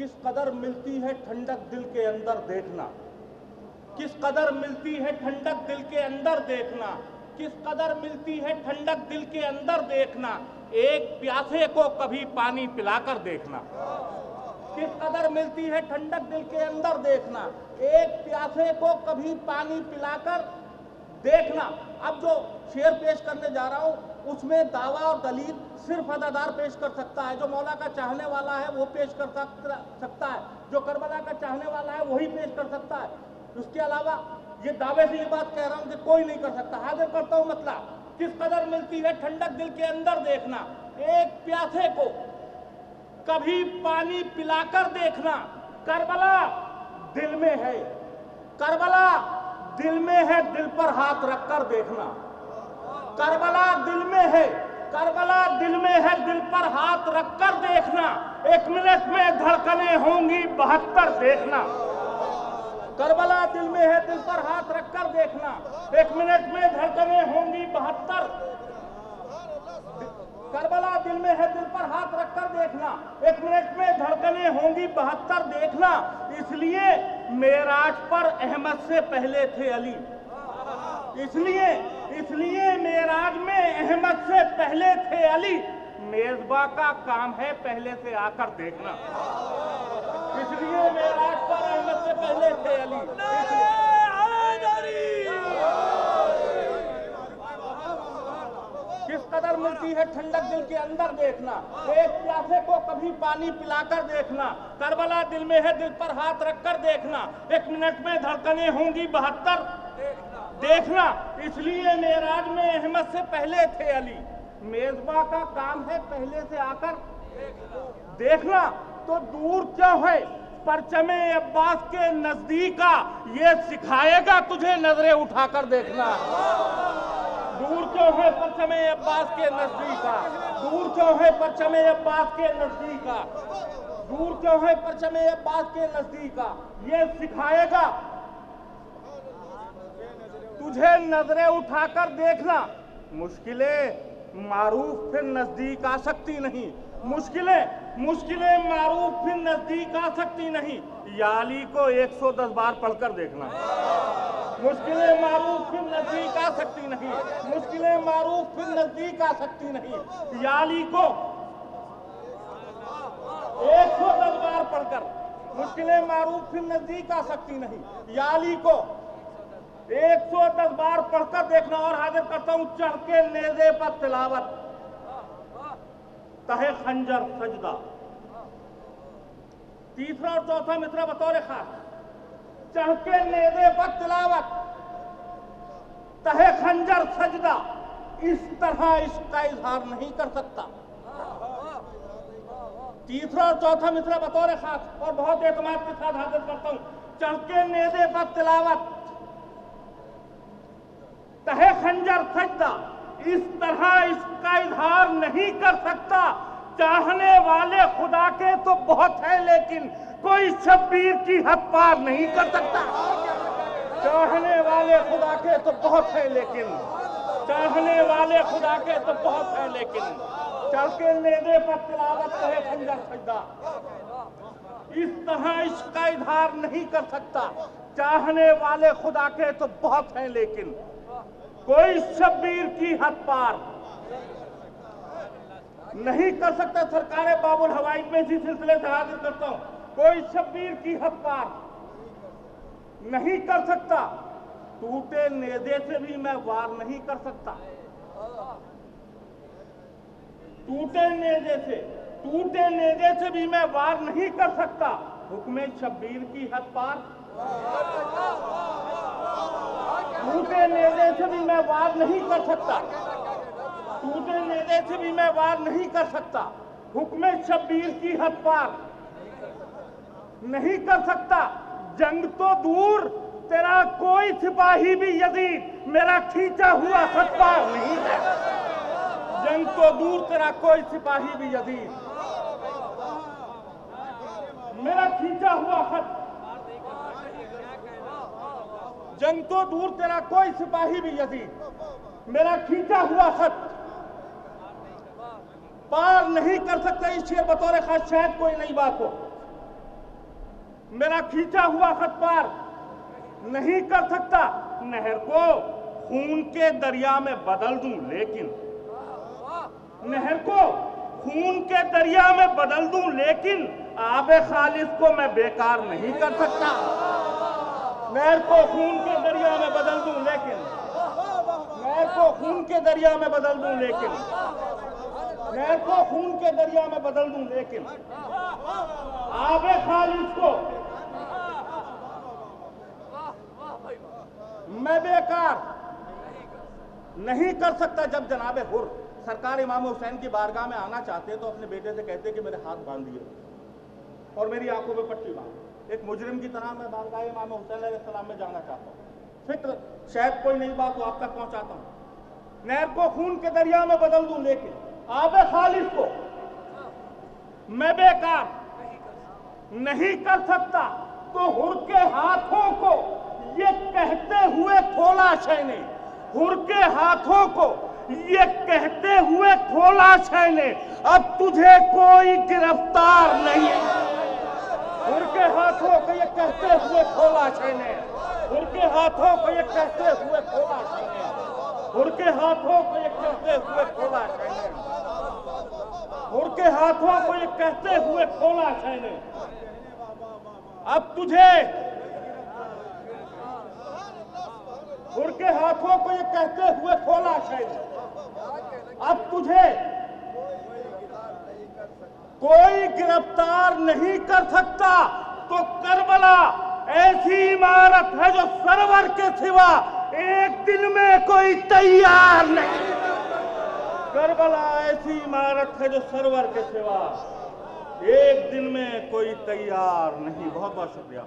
किस कदर मिलती है ठंडक दिल के अंदर देखना? किस कदर मिलती है ठंडक दिल के अंदर देखना? किस कदर मिलती है ठंडक दिल के अंदर देखना? एक प्यासे को कभी पानी पिलाकर देखना। किस कदर मिलती है ठंडक दिल के अंदर देखना? एक प्यासे को कभी पानी पिलाकर देखना। अब जो शेर पेश करने जा रहा हूँ, उसमें दावा और दलील सिर्फ़ अदादार पेश कर सकता है। जो मौला का चाहने वाला है, वो पेश कर सकता है। जो करबला का चाहने वाला है, वही पेश कर सकता है। उसके अलावा ये दावे से ये बात कह रहा हूँ कि कोई नहीं कर सकता। हाजिर करता हूँ मतलब किस कदर मिलती है ठंडक दिल के अंदर देखना। एक प्यासे को कभी पानी पिलाकर देखना। करबला दिल में है। करबला दिल में है, दिल पर हाथ रखकर देखना। करबला दिल में है, करबला दिल में है, दिल पर हाथ रखकर देखना। एक मिनट में धड़कने होंगी, बहत्तर देखना। करबला दिल में है, दिल पर हाथ रखकर देखना। एक मिनट में धड़कने होंगी, बहत्तर। करबला दिल में है, दिल पर हाथ रखकर देखना। एक मिनट में धड़कने होंगी बहत्तर देखना। इसलिए मेराज पर अहमद से पहले थे अली। इसलिए इसलिए मेराज में अहमद से पहले थे अली। मेजबा का काम है पहले से आकर देखना। इसलिए मेराज पर अहमद से पहले थे अली। कदर मिलती है ठंडक दिल के अंदर देखना। एक प्यासे को कभी पानी पिलाकर देखना। करबला दिल में है दिल पर हाथ रखकर देखना। एक मिनट में धड़कने होंगी बहत्तर। देखना। इसलिए मेराज में अहमद से पहले थे अली। मेजबा का काम है पहले से आकर देखना। तो दूर क्यों है? परचमे अब्बास के नजदीका ये सिखाएगा तुझे नज़रें उठाकर देखना। है परचमे अब्बास के नजदीका दूर क्यों है परचमे अब्बास के नजदीका दूर क्यों है परचमे अब्बास के नजदीका ये सिखाएगा। तुझे नज़रें उठाकर देखना। मुश्किलें मारूफ फिर नज़दीक आ सकती नहीं। मुश्किलें मुश्किलें मारूफ फिर नज़दीक आ सकती नहीं। याली को 110 बार पढ़कर देखना। मुश्किलें मारूफ फिर नज़दीक आ सकती नहीं। मुश्किलें मारूफ फिर नज़दीक आ सकती नहीं। याली को 110 बार पढ़कर मुश्किलें मारूफ फिर नज़दीक आ सकती नहीं। याली को 110 बार पढ़कर देखना और हाजिर करता हूँ, चढ़ के नेजे पर तिलावत। तहे खंजर सजदा। तीसरा और चौथा मित्र बतौर खास। चढ़ के नेजे पर तिलावत तहे खंजर सजदा। इस तरह इसका इजहार नहीं कर सकता। तीसरा और चौथा मित्र बतौर खास, और बहुत एतमाद के साथ हाजिर करता हूँ। चढ़ के नेजे पर तिलावत तहे खंजर सजदा। इस तरह इसका इजहार नहीं कर सकता। चाहने वाले खुदा के तो बहुत है, लेकिन कोई शब्बीर की हद पार नहीं कर सकता। चाहने वाले खुदा के तो बहुत है, लेकिन चाहने वाले खुदा के तो बहुत है, लेकिन चल के नेदे पर तिलावत कहे खंजर सजदा इस तरह इसका इधार नहीं कर सकता। चाहने वाले खुदा के तो बहुत है, लेकिन कोई शब्बीर की हद पार नहीं कर सकता सरकार बाबुल हवाई में इसी सिलसिले से हाजिर करता हूँ। कोई शब्बीर की हद पार नहीं कर सकता। टूटे नेदे से भी मैं वार नहीं कर सकता। टूटे नेदे से, टूटे नेदे से भी मैं वार नहीं कर सकता। हुक्म शब्बीर की हद पार। टूटे नेदे से भी मैं वार नहीं कर सकता। टूटे नेदे से भी मैं वार नहीं कर सकता। हुक्म शब्बीर की हद पार। नहीं कर सकता। जंग तो दूर। तेरा कोई सिपाही भी यदि मेरा खींचा हुआ खत पार नहीं है जंग तो दूर। तेरा कोई सिपाही भी यदि मेरा खींचा हुआ खत जंग तो दूर। तेरा कोई सिपाही भी यदि मेरा खींचा हुआ खत पार नहीं कर सकता इस शेर बतौर खास शायद कोई नई बात हो। मेरा खींचा हुआ खत पार नहीं कर सकता, नहर को खून के दरिया में बदल दूँ, लेकिन नहर को खून के दरिया में बदल दूँ, लेकिन आबे खालिस को मैं बेकार नहीं कर सकता। नहर को खून के दरिया में बदल दूँ, लेकिन नहर को खून के दरिया में बदल दूँ, लेकिन नहर को खून के दरिया में बदल दूँ, लेकिन आबे खालिस को मैं बेकार नहीं कर सकता जब जनाबे हुर सरकार इमाम हुसैन की बारगाह में आना चाहते हैं तो अपने बेटे से कहते कि मेरे हाथ बाँध दिए। और मेरी आँखों में पट्टी बाँध। एक मुजरिम की तरह मैं बारगाह इमाम हुसैन सलाम में जाना चाहता हूँ। फ़िक्र शायद कोई नई बात हो आप तक पहुंचाता हूँ। नहर को खून के दरिया में बदल दूँ, लेकिन आबे खालिस को। मैं बेकार। नहीं कर सकता तो हुर के हाथों को ये कहते हुए खोला शैने हुर के हाथों को ये कहते हुए खोला शैने अब तुझे कोई गिरफ़्तार नहीं हुर के हाथों को ये कहते हुए खोला शैने हुर के हाथों को ये कहते हुए खोला शैने हुर के हाथों को ये कहते हुए खोला शैने हुर के हाथों को ये कहते हुए खोला शैने अब तुझे उनके हाथों को ये कहते हुए खोला शायद अब तुझे कोई गिरफ़्तार नहीं कर सकता तो करबला ऐसी इमारत है जो सरवर के सिवा एक दिन में कोई तैयार नहीं। करबला ऐसी इमारत है जो सरवर के सिवा एक दिन में कोई तैयार नहीं। बहुत बहुत शुक्रिया